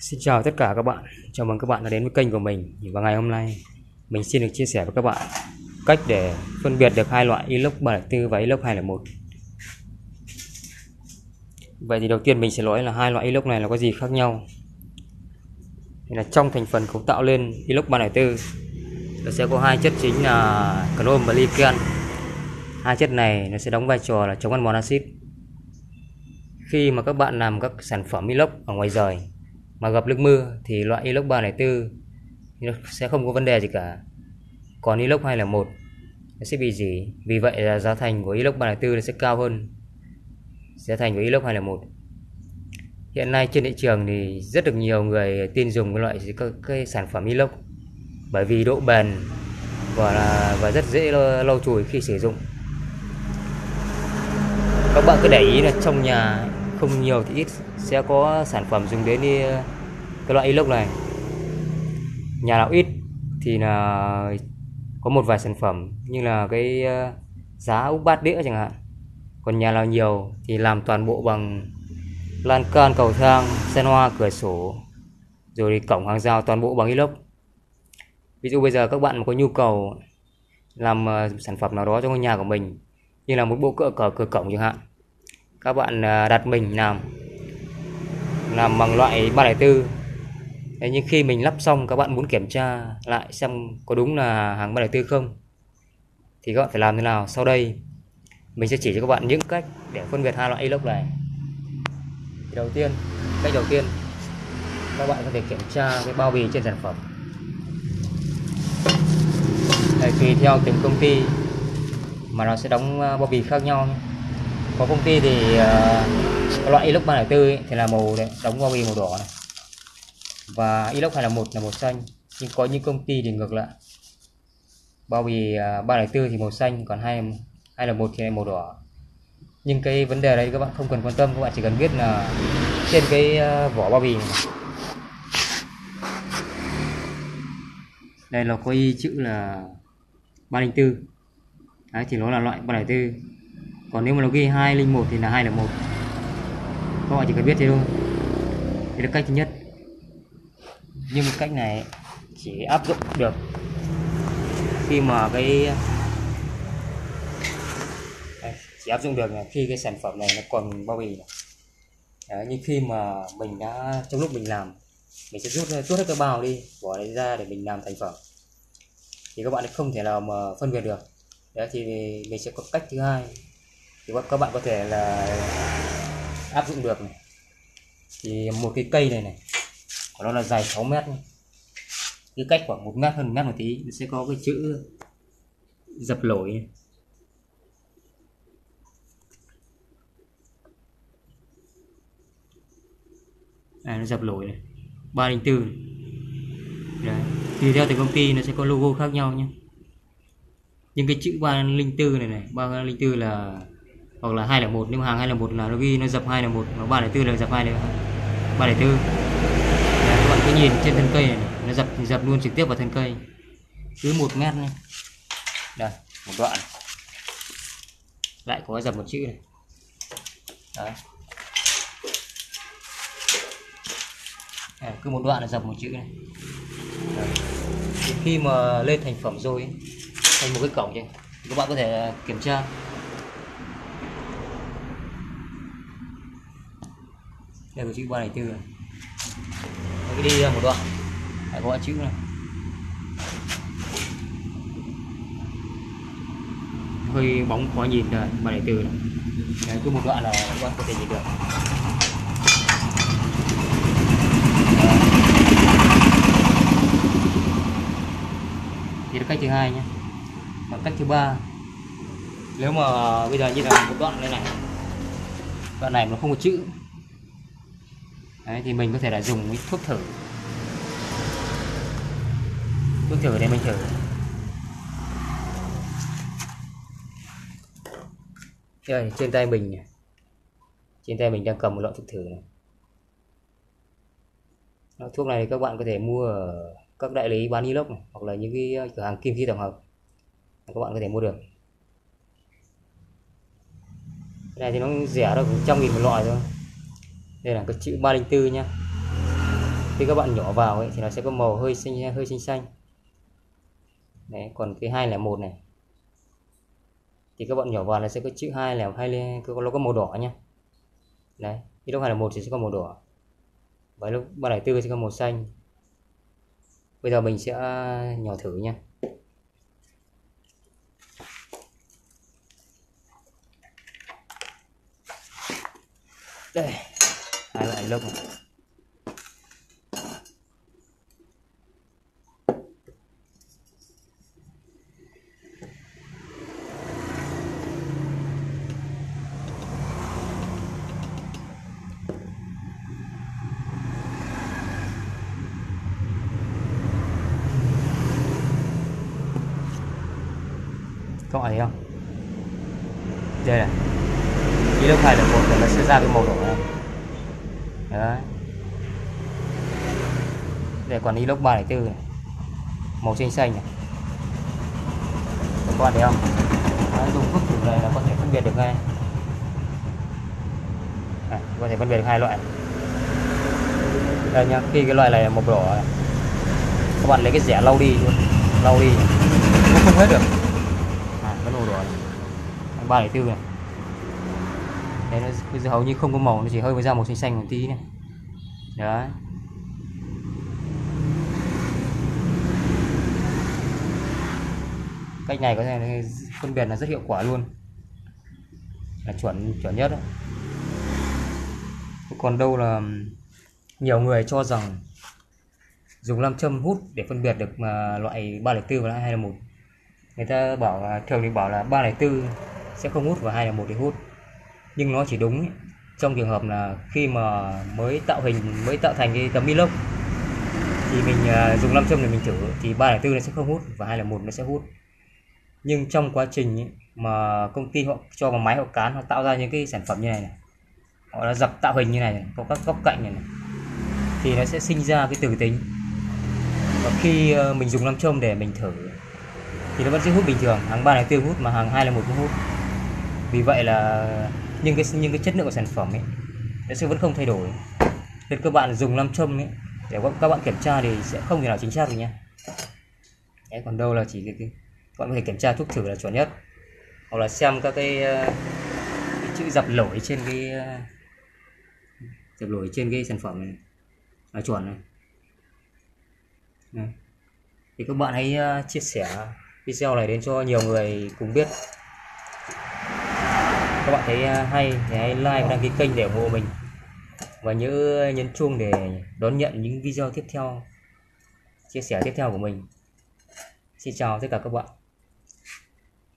Xin chào tất cả các bạn, chào mừng các bạn đã đến với kênh của mình. Và ngày hôm nay mình xin được chia sẻ với các bạn cách để phân biệt được hai loại inox 304 và inox 201 Vậy thì đầu tiên mình sẽ nói là hai loại inox này là có gì khác nhau. Thì là trong thành phần cấu tạo lên inox 304 nó sẽ có hai chất chính là chrome và lichen hai chất này nó sẽ đóng vai trò là chống ăn mòn axit. Khi mà các bạn làm các sản phẩm inox ở ngoài rời mà gặp nước mưa thì loại inox 304 nó sẽ không có vấn đề gì cả. Còn inox 201 nó sẽ bị gì vì vậy là giá thành của inox 304 nó sẽ cao hơn giá thành của inox 201 hiện nay trên thị trường thì rất được nhiều người tin dùng cái loại cái, cái sản phẩm inox. Bởi vì độ bền và là và rất dễ lâu chùi khi sử dụng. Các bạn cứ để ý là trong nhà không nhiều thì ít sẽ có sản phẩm dùng đến đi ờ, cái loại inox này. Nhà nào ít thì là có một vài sản phẩm như là cái ờ, giá úp bát đĩa chẳng hạn. Còn nhà nào nhiều thì làm toàn bộ bằng lan can, cầu thang, sen hoa, cửa sổ, rồi cổng hàng rào toàn bộ bằng inox. Ví dụ bây giờ các bạn có nhu cầu làm ờ, sản phẩm nào đó cho ngôi nhà của mình, như là một bộ cửa cửa cửa cổng chẳng hạn các bạn à, đặt mình làm làm bằng loại 304 Thế nhưng khi mình lắp xong các bạn muốn kiểm tra lại xem có đúng là hàng 304 không thì các bạn phải làm thế nào. Sau đây mình sẽ chỉ cho các bạn những cách để phân biệt hai loại inox này. Thì đầu tiên cách đầu tiên các bạn có thể kiểm tra cái bao bì trên sản phẩm. Đây, tùy theo từng công ty mà nó sẽ đóng à, bao bì khác nhau nhé có công ty thì uh, loại inox 304 ấy, thì là màu đấy, đóng bao bì màu đỏ này. Và inox 201 là màu xanh nhưng có những công ty thì ngược lại. Bao bì ờ, uh, 304 thì màu xanh còn hai hai là một thì là màu đỏ. Nhưng cái vấn đề đấy các bạn không cần quan tâm các bạn chỉ cần biết là trên cái uh, vỏ bao bì này. Đây là có y chữ là 304 đấy thì nó là loại 304 còn nếu mà nó ghi 201 thì là 201 các bạn chỉ cần biết thế thôi. Thì là cách thứ nhất. Nhưng mà cách này chỉ áp dụng được khi mà cái chỉ áp dụng được là khi cái sản phẩm này nó còn bao bì này. Đấy, nhưng khi mà mình đã trong lúc mình làm mình sẽ rút rút hết cái bao đi bỏ đấy ra để mình làm thành phẩm. Thì các bạn không thể nào mà phân biệt được. Đấy thì mình sẽ có cách thứ hai thì các bạn có thể là áp dụng được này. thì một cái cây này này của nó là dài 6 mét này. cái cách khoảng một mét hơn một mét một tí nó sẽ có cái chữ dập lỗi này. à, nó dập lỗi này 304 Đấy. tùy theo từng công ty nó sẽ có logo khác nhau nhé nhưng cái chữ 304 này này 304 là hoặc là 201 nhưng mà hàng 201 là nó ghi nó dập 201 nó 304 là dập 2 304 Đấy, các bạn cứ nhìn trên thân cây này, này nó dập dập luôn trực tiếp vào thân cây. Cứ một mét này đây một đoạn lại có dập một chữ này. Đấy. Cứ một đoạn là dập một chữ này. Đấy. Thì khi mà lên thành phẩm rồi ấy, thành một cái cổng chứ các bạn có thể kiểm tra. Đây có chữ ba này tư này cái đi ra một đoạn. Phải có chữ này. Hơi bóng khó nhìn đây ba này tư này Đấy, cứ một đoạn là các bạn có thể nhìn được. Thì là cách thứ hai nhé. Và cách thứ ba. Nếu mà bây giờ như là một đoạn đây này. Đoạn này nó không có chữ. Đấy, thì mình có thể là dùng cái thuốc thử. Thuốc thử để mình thử. Đây trên tay mình trên tay mình đang cầm một loại thuốc thử này. Thuốc này các bạn có thể mua ở các đại lý bán inox này hoặc là những cái ờ, cửa hàng kim khí tổng hợp các bạn có thể mua được. Cái này thì nó rẻ đâu cũng trăm nghìn một loại thôi đây là cái chữ 304 nhá. Khi các bạn nhỏ vào ấy thì nó sẽ có màu hơi xanh hơi xanh xanh. Đấy, còn cái hai là một này. Thì các bạn nhỏ vào nó sẽ có chữ hai là hai lên nó có màu đỏ nhá. Đấy, khi lúc hai là một thì sẽ có màu đỏ. Và lúc ba là tư sẽ có màu xanh. Bây giờ mình sẽ à, nhỏ thử nha đây hai loại lốc này. các bạn thấy không? Đây này. Khi lúc này là một là nó sẽ ra cái màu đỏ này đấy. Để quản lý lốc 304 này màu xanh xanh này. Các bạn thấy không? Đấy, dùng phức thử này là có thể phân biệt được ngay. À, có thể phân biệt được hai loại. Đây nhá khi cái loại này là màu đỏ này. các bạn lấy cái rẻ lau đi luôn. Lau đi. Cũng không hết được. À, cái màu đỏ này. Ba để tư này đấy, nó bây giờ hầu như không có màu, nó chỉ hơi ra màu xanh xanh một tí này đấy. Cách này có thể phân biệt là rất hiệu quả luôn. Là chuẩn chuẩn nhất đó. còn đâu là nhiều người cho rằng dùng nam châm hút để phân biệt được mà loại 304 và 201 người ta bảo là, thường thì bảo là 304 sẽ không hút và 201 thì hút nhưng nó chỉ đúng trong trường hợp là khi mà mới tạo hình mới tạo thành cái tấm inox. Thì mình à, dùng nam châm để mình thử thì 304 nó sẽ không hút và 201 nó sẽ hút. Nhưng trong quá trình ấy, mà công ty họ cho vào máy họ cán họ tạo ra những cái sản phẩm như này, này họ đã dập tạo hình như này, này có các góc cạnh này, này thì nó sẽ sinh ra cái từ tính. Và khi ờ, mình dùng nam châm để mình thử thì nó vẫn sẽ hút bình thường. Hàng ba là tiêu hút mà hàng hai là một hút. Vì vậy là nhưng cái nhưng cái chất lượng của sản phẩm ấy nó sẽ vẫn không thay đổi. Nên các bạn dùng nam châm ấy để các bạn kiểm tra thì sẽ không thể nào chính xác được nhé. Đấy, còn đâu là chỉ cái, cái các bạn có thể kiểm tra thuốc thử là chuẩn nhất. Hoặc là xem các cái, ờ, cái chữ dập lỗi trên cái ờ, dập lỗi trên cái sản phẩm này. Là chuẩn này. Đấy. thì các bạn hãy ờ, chia sẻ video này đến cho nhiều người cùng biết các bạn thấy à, hay, thì hãy like và đăng ký kênh để ủng hộ mình. Và nhớ nhấn chuông để đón nhận những video tiếp theo, chia sẻ tiếp theo của mình. Xin chào tất cả các bạn.